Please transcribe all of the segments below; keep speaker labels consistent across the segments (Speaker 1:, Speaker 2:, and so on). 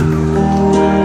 Speaker 1: Música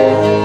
Speaker 1: Thank you.